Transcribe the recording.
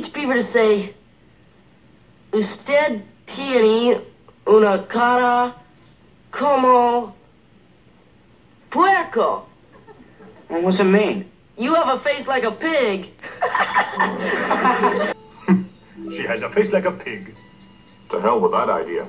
teach people to say, Usted tiene una cara como puerco. Well, what's it mean? You have a face like a pig. She has a face like a pig. To hell with that idea.